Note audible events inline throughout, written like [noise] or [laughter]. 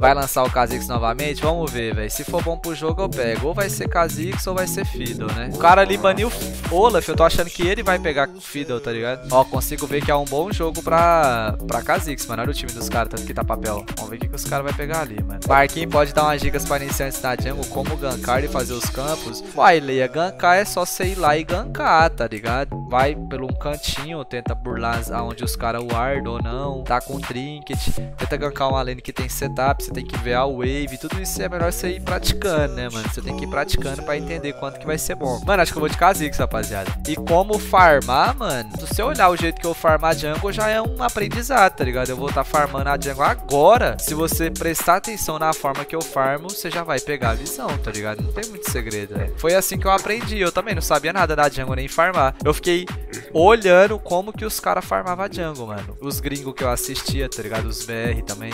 Vai lançar o Kha'Zix novamente? Vamos ver, velho. Se for bom pro jogo, eu pego. Ou vai ser Kha'Zix ou vai ser Fiddle, né? O cara ali baniu Olaf. Eu tô achando que ele vai pegar Fiddle, tá ligado? Ó, consigo ver que é um bom jogo pra, pra Kha'Zix, mano. Olha o time dos caras, tanto que tá papel. Vamos ver o que, que os caras vão pegar ali, mano. Marquinhos pode dar umas dicas pra iniciantes na jungle, como gankar e fazer os campos. Uai, Leia, gankar é só você ir lá e gankar, tá ligado? Vai pelo um cantinho, tenta burlar aonde os caras guardam ou não. Tá com trinket. Tenta gankar uma lane que tem setup você tem que ver a wave, tudo isso é melhor você ir praticando, né, mano? Você tem que ir praticando pra entender quanto que vai ser bom. Mano, acho que eu vou de Kha'Zix, rapaziada. E como farmar, mano, se você olhar o jeito que eu farmar jungle, já é um aprendizado, tá ligado? Eu vou estar tá farmando a jungle agora. Se você prestar atenção na forma que eu farmo, você já vai pegar a visão, tá ligado? Não tem muito segredo, né? Foi assim que eu aprendi. Eu também não sabia nada da jungle nem farmar. Eu fiquei olhando como que os caras farmavam a jungle, mano. Os gringos que eu assistia, tá ligado? Os BR também.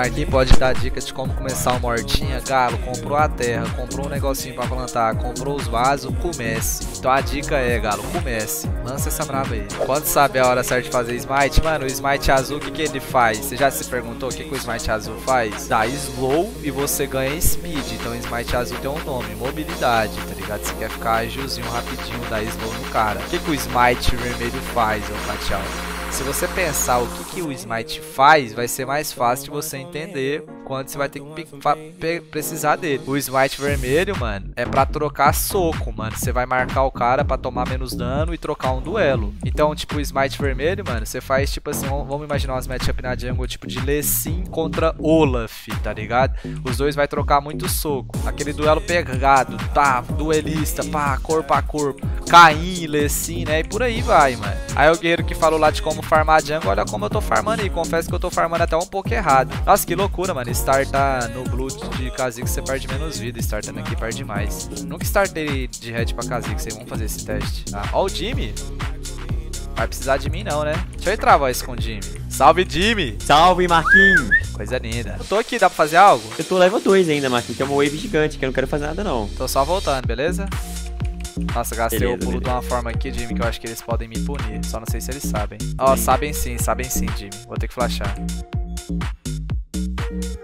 Marquinhos pode dar dicas de como começar uma hortinha. Galo, comprou a terra, comprou um negocinho pra plantar, comprou os vasos, comece. Então a dica é, Galo, comece. Lança essa brava aí. Quando sabe a hora certa de fazer smite? Mano, o smite azul, o que, que ele faz? Você já se perguntou o que, que o smite azul faz? Dá slow e você ganha speed. Então o smite azul tem um nome, mobilidade, tá ligado? Você quer ficar agilzinho, rapidinho, dá slow no cara. O que, que o smite vermelho faz, ô Catial? Se você pensar o que, que o Smite faz, vai ser mais fácil de você entender quando você vai ter que precisar dele. O Smite vermelho, mano, é pra trocar soco, mano. Você vai marcar o cara pra tomar menos dano e trocar um duelo. Então, tipo, o Smite vermelho, mano, você faz, tipo assim, vamos imaginar umas matchup na jungle, tipo, de Lecim contra Olaf, tá ligado? Os dois vai trocar muito soco. Aquele duelo pegado, tá, duelista, pá, corpo a corpo. Caim, Lecim, né? E por aí vai, mano. Aí o guerreiro que falou lá de como farmar jungle, olha como eu tô farmando aí. Confesso que eu tô farmando até um pouco errado. Nossa, que loucura, mano startar no blue de Kha'Zix você perde menos vida, startando aqui perde mais. Nunca startei de red pra Kha'Zix, aí vamos fazer esse teste. Ah, ó o Jimmy. Vai precisar de mim não, né? Deixa eu entrar voz com o Jimmy. Salve, Jimmy! Salve, Marquinhos! Coisa linda. Eu tô aqui, dá pra fazer algo? Eu tô level 2 ainda, Marquinhos, que é uma wave gigante, que eu não quero fazer nada não. Tô só voltando, beleza? Nossa, gastei beleza, o pulo beleza. de uma forma aqui, Jimmy, que eu acho que eles podem me punir. Só não sei se eles sabem. Ó, oh, sabem sim, sabem sim, Jimmy. Vou ter que flashar.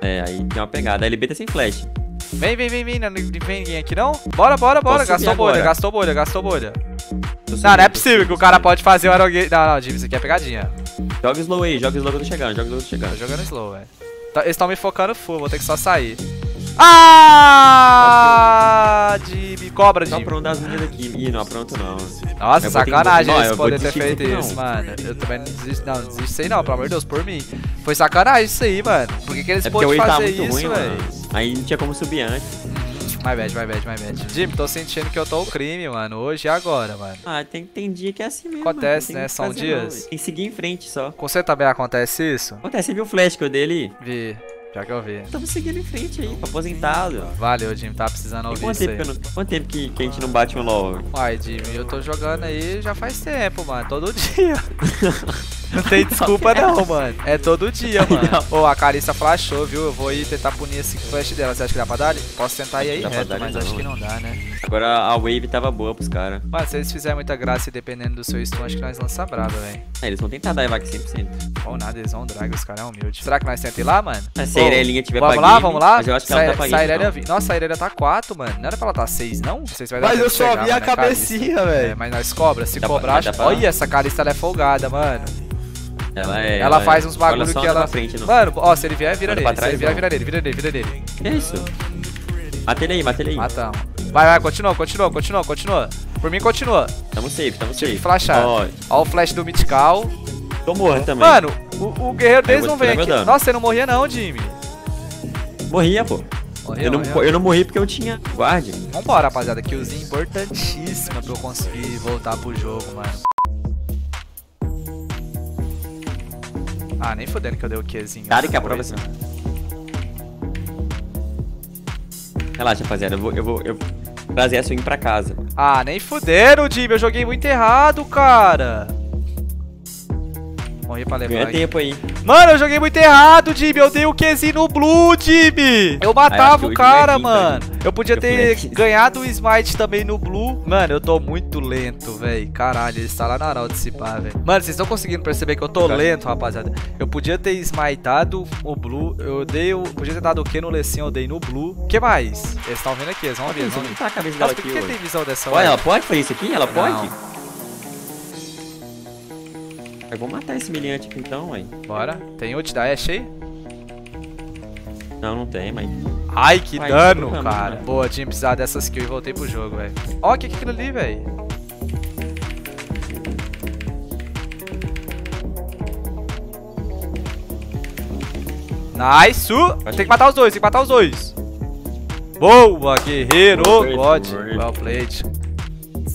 É, aí tem uma pegada. A LB tá sem flash. Vem, vem, vem, vem. Não vem ninguém aqui, não? Bora, bora, bora. Posso gastou bolha, gastou bolha, gastou bolha. Não, não é possível que o cara pode fazer o aeroguete. Não, não, Jimmy, isso aqui é pegadinha. Joga slow aí, joga slow que eu tô chegando, joga slow que eu tô chegando. Tô jogando slow, velho. Tá, eles estão me focando full, vou ter que só sair. Ah! Jimmy, cobra, Jimmy. Não apronto das minhas aqui. Ih, não apronto não. Nossa, sacanagem eles poderem ter feito isso, mano. Eu também não desisto, não, não desisto aí não, pelo amor de Deus, por mim. Foi sacanagem isso aí, mano. Por que, que eles é podem tá fazer isso, velho? Aí não tinha como subir antes. My bad, my bad, my bad. Jimmy, tô sentindo que eu tô o crime, mano. Hoje e agora, mano. Ah, tem, tem dia que é assim mesmo. Acontece, né? São dias. Não. Tem que seguir em frente só. Com você também acontece isso? Acontece. Você viu o flash que eu dei ali? Vi. Já que eu vi. Tava seguindo em frente aí, aposentado. Valeu, Jimmy. Tá precisando ouvir quanto isso tempo, não, quanto tempo que, que a gente não bate um LoL? Uai, Jimmy, eu tô jogando aí já faz tempo, mano. Todo dia. [laughs] Não tem [laughs] desculpa não, mano. É todo dia, mano. Ô, oh, a Carissa flashou, viu? Eu vou ir tentar punir esse flash dela. Você acha que dá pra dar? Posso tentar ir aí reto, mas não, acho que não dá, né? Agora a wave tava boa pros caras. Mano, se eles fizerem muita graça e dependendo do seu stun, acho que nós lança brava, velho. É, eles vão tentar dar evac 100%. Ou nada, eles vão drag, os caras é humilde. Será que nós tentamos ir lá, mano? Se a Irelinha tiver Vamos lá, vamos lá? Mas eu acho que Sa ela tá pra Irelia, Nossa, a Irelia tá 4, mano. Não era pra ela tá 6, não? Se vai dar Mas eu só vi a cabecinha, velho. É, mas nós cobra. Se cobrar, olha, essa Carissa ela é folgada, mano. Ela é. Ela, ela faz uns bagulho que ela. Frente, Mano, ó, se ele vier, vira nele. Trás, se ele vier, vira nele, vira nele, vira nele. Que isso? Mata ele aí, mata ele aí. Matamos. Vai, vai, continua, continua, continua, continua. Por mim, continua. Tamo safe, tamo safe. Tive que flashar. Ó, ó o flash do Mythical. Tô morto também. Mano, o, o guerreiro deles não vem aqui. Nossa, você não morria não, Jimmy. Morria, pô. Morreu, eu, não, morreu. eu não morri porque eu tinha guarde. Vambora, rapaziada. Killzinho importantíssima pra eu conseguir voltar pro jogo, mano. Ah, nem fodendo que eu dei o Qzinho. Cara, que a prova assim. Relaxa, rapaziada. Eu vou, eu vou, eu vou trazer a swing pra casa. Ah, nem fuderam, Jimmy. Eu joguei muito errado, cara. Morri pra levar. Ganha tempo aí. Mano, eu joguei muito errado, Jimmy. Eu dei o Qzinho no Blue, Jimmy. Eu matava o cara, mano. Eu podia ter ganhado o Smite também no Blue. Mano, eu tô muito lento, velho. Caralho, ele está lá na hora de se pá, velho. Mano, vocês estão conseguindo perceber que eu tô lento, rapaziada. Eu podia ter smitado o Blue. Eu dei o... Podia ter dado o Q no Lecinho, eu dei no Blue. O que mais? Eles estão vendo aqui, eles vão ver, eles vão ver. Tá a cabeça dela Nossa, por que, tem visão dessa Olha, ela pode fazer isso aqui? Ela pode? Eu vou matar esse miliante aqui então, aí. Bora. Tem ult da Ashe aí? Não, não tem, mas... Ai, que Vai, dano, cara. né? Boa, tinha precisado dessas kills e voltei pro jogo, velho. Ó, o que que é aquilo ali, velho? Nice! Tem que matar os dois, tem que matar os dois. Boa, guerreiro! God, well played.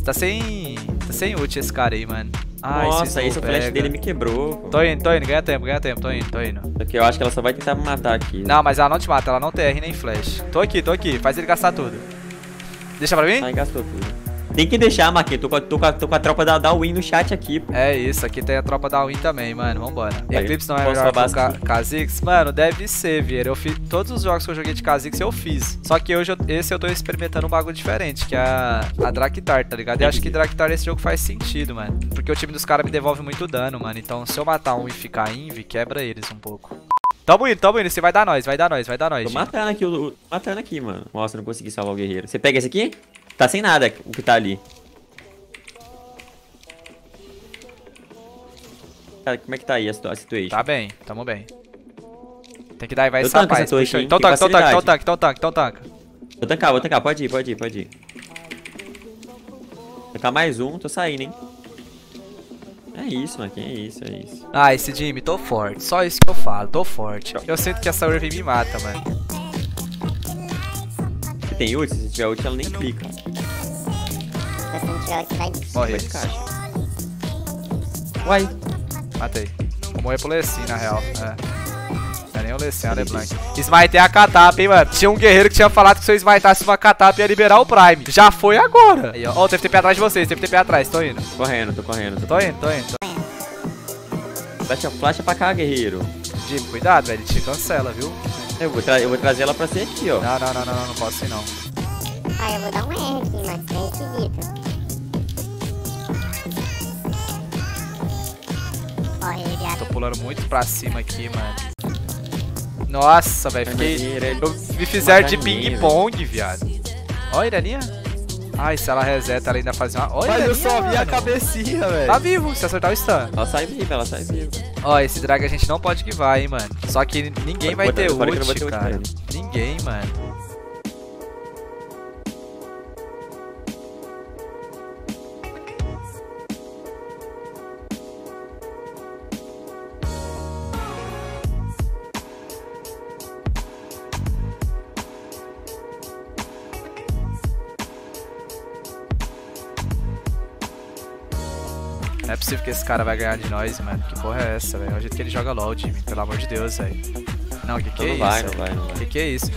Tá sem... Tá sem ult esse cara aí, mano. Ah, Nossa, esse o flash dele me quebrou. pô. Tô indo, tô indo, ganha tempo, ganha tempo, tô indo, tô indo. Só que eu acho que ela só vai tentar me matar aqui. Não, mas ela não te mata, ela não TR nem flash. Tô aqui, tô aqui, faz ele gastar tudo. Deixa pra mim? Ai, gastou tudo. Tem que deixar, Marquinhos. Tô com, a- tô tô com a tropa da, da Win no chat aqui, pô. É isso, aqui tem a tropa da Win também, mano. Vambora. Aí, Eclipse não é melhor que o Kha'Zix? Mano, deve ser, Vieira. Eu fiz todos os jogos que eu joguei de Kha'Zix eu fiz. Só que hoje eu- esse eu tô experimentando um bagulho diferente, que é a, a Draktar, tá ligado? E eu acho que Draktar nesse jogo faz sentido, mano. Porque o time dos caras me devolve muito dano, mano. Então se eu matar um e ficar inv, quebra eles um pouco. Tamo indo, tamo indo. Você vai dar nós, vai dar nós, vai dar nós. Tô matando aqui, o- matando aqui, mano. Nossa, não consegui salvar o guerreiro. Você pega esse aqui? Tá sem nada, o que tá ali. Cara, como é que tá aí a, situa- a situation? Tá bem, tamo bem. Tem que dar e vai essa paz. torre aqui, Então tem tanca, então tanca, então tanca, então tanca, então tanca. Vou tancar, vou tancar. Pode ir, pode ir, pode ir. Tancar mais um, tô saindo, hein. É isso, mano. Que é isso, é isso. Ah, esse Jimmy, tô forte. Só isso que eu falo, tô forte. Eu sinto que essa Urve me mata, mano. Se tem ult, se tiver ult, ela nem clica. Se não tiver, vai Morri. De caixa. Uai. Matei. Vou morrer pro Lecim, na real. É. Não é nem o Lecim, é a LeBlanc. Smite é a Katap, hein, mano. Tinha um guerreiro que tinha falado que se eu smitasse uma Katap ia liberar o Prime. Já foi agora. Aí, ó. Ó, teve TP atrás de vocês, teve TP atrás. Tô indo. Correndo, tô correndo. Tô... Tô indo, tô indo. Tô... Flasha, flasha pra cá, guerreiro. Jimmy, cuidado, velho. Ele te cancela, viu? Eu vou, eu vou trazer ela pra ser aqui, ó. Não, não, não, não, não, não posso ir, não. Ah, eu vou dar um R aqui, mano. É esquisito. Corre, viado. Tô pulando muito pra cima aqui, mano. Nossa, velho. Fiquei... Eu me fizeram de ping-pong, viado. Ó, Iraninha. Ai, se ela reseta, ela ainda faz uma. Ó, Mas eu só vi a cabecinha, Tá velho. vivo, se acertar o stun. Ela sai viva, ela sai viva. Ó, esse drag a gente não pode esquivar, hein, mano. Só que ninguém vai que ter que ult, ter ult cara. Ninguém, mano. Possível que esse cara vai ganhar de nós, mano. Que porra é essa, velho? É o jeito que ele joga LOL, Jimmy. Pelo amor de Deus, velho. Não, que que Não, é vai, isso? não vai, não vai. Que que é isso?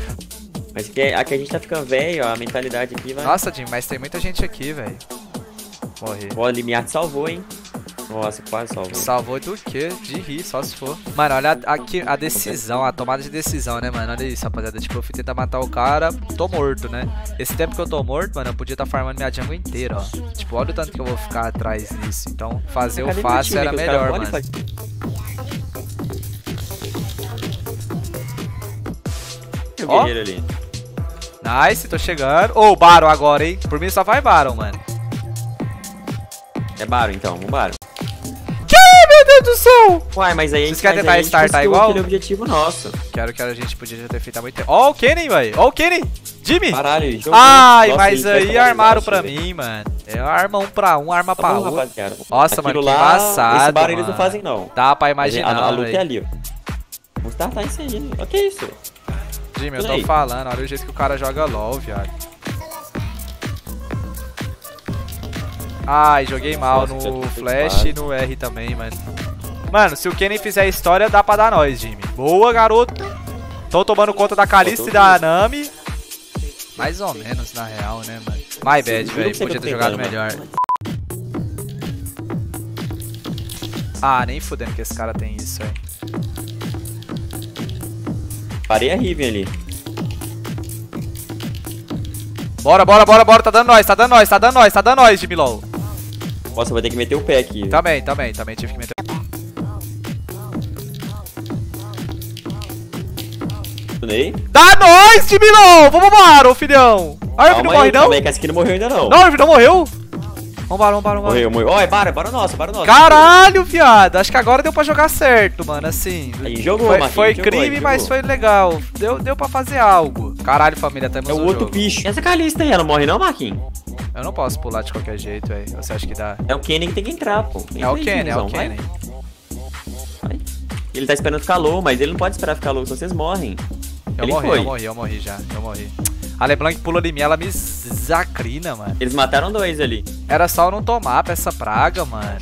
Mas que, aqui a gente tá ficando velho, ó, a mentalidade aqui vai. Nossa, Jimmy, mas tem muita gente aqui, velho. Morri. Ó, o limiar te salvou, hein. Nossa, quase salvou. Salvou do quê? De rir, só se for. Mano, olha a- aqui a decisão, a tomada de decisão, né, mano? Olha isso, rapaziada. Tipo, eu fui tentar matar o cara, tô morto, né? Esse tempo que eu tô morto, mano, eu podia estar farmando minha jungle inteira, ó. Tipo, olha o tanto que eu vou ficar atrás nisso. Então, fazer o fácil era melhor, mano. fazer? Tem o Ó. guerreiro ali. Nice, tô chegando. Ô, o Baron agora, hein? Por mim só vai Baron, mano. É Baro, então, vambora. Que, céu! Uai, mas aí a Vocês querem mas tentar startar igual? aquele objetivo nosso. Quero que a gente podia já ter feito há muito tempo. Ó, o Kenny, velho. Ó, o Kenny. Jimmy. Caralho. Ai, Nossa, mas aí armaram pra velho. mim, mano. É arma um pra um, arma Tá pra bom, outro. rapaziada. Nossa, Aquilo mano, que lá, embaçado, Esse barulho eles não fazem, não. Dá pra imaginar, a, a luta é ali, ó. Vamos startar isso aí. Olha que isso. Jimmy, eu tô aí. falando, olha o jeito que o cara joga LOL, viado. Ai, joguei mal Nossa, no Flash e no R também, mano. Mano, se o Kenny fizer a história, dá pra dar nós, Jimmy. Boa, garoto. Tô tomando conta da Kalista e da Nami. Mais ou menos, na real, né, mano? My bad, velho. Podia o ter jogado melhor. Ah, nem fudendo que esse cara tem isso, velho. Parei a Riven ali. Bora, bora, bora, bora. Tá dando nós, tá dando nós, tá dando nós, tá dando nós, Jimmy LOL. Nossa, vou ter que meter o pé aqui. Também, também, também tive que meter. Tunei. Dá nós, Jimmy LOL! Vamos embora, filhão. A Irv não morre, aí, não? calma aí, que essa aqui não morreu ainda não. Não, a Irv não morreu? Vambora, vambora, vambora. Morreu, morreu. Ó, é para, para o nosso, para o nosso. Caralho, viado. Acho que agora deu pra jogar certo, mano. Assim. Aí, jogou, Foi, Marquinhos, foi jogou, crime, aí, mas foi legal. Deu, deu pra fazer algo. Caralho, família, temos É o outro jogo. bicho. Essa Calista aí, ela não morre não, Marquinhos? Eu não posso pular de qualquer jeito, velho. Você acha que dá? É o Kenny que tem que entrar, pô. É o Kenny, é o. Kenny. Ele tá esperando ficar low, mas ele não pode esperar ficar low, senão vocês morrem. Eu ele morri, foi. eu morri, eu morri já. Eu morri. A LeBlanc pulou em mim, ela me zacrina, mano. Eles mataram dois ali. Era só eu não tomar pra essa praga, mano.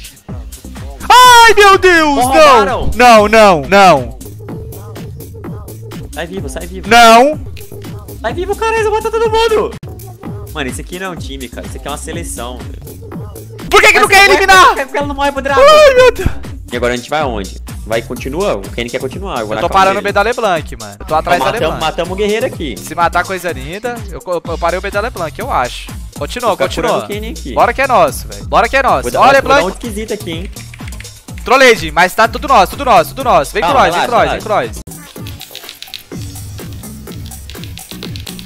Ai, meu Deus! Não! Não, não, não! Sai vivo, sai vivo. Não! Sai vivo, caralho, eu matar todo mundo. Mano, isso aqui não é um time, cara. Isso aqui é uma seleção. Por que, que não Mas quer vai- eliminar? Porque ela não morre pro Dragon. Ai, meu Deus! E agora a gente vai aonde? Vai, continua? O Kenny quer continuar. Eu, Eu tô parando o dele. B da LeBlanc, mano. Eu tô atrás Ó, da matamos, LeBlanc. matamos o guerreiro aqui. Se matar coisa linda, eu, eu, parei o B da LeBlanc, eu acho. Continua, continua. Bora que é nosso, velho. Bora que é nosso. Vou Olha, vou dar um esquisito aqui, hein? Trolade, mas tá tudo nosso, tudo nosso, tudo nosso. Vem com Calma, nós, vem com nós, vem com nós.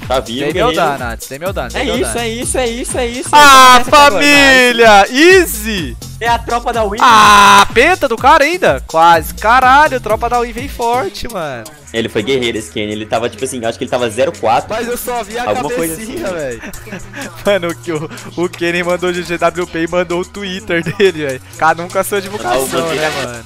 Tá vivo, Dei meu dano antes, dei meu dano. É dei meu isso, dano. é isso, é isso, é isso. Ah, é agora, família! Easy! É a tropa da Win. Ah, penta do cara ainda? Quase. Caralho, tropa da Win vem forte, mano. Ele foi guerreiro esse Kenny. Ele tava, tipo assim, acho que ele tava 0-4. Mas eu só vi a Alguma cabecinha, assim. velho. [laughs] Mano, o, que o, o Kenny mandou o GGWP e mandou o Twitter [laughs] dele, velho. Cada um com a sua divulgação, né, Kenny- mano?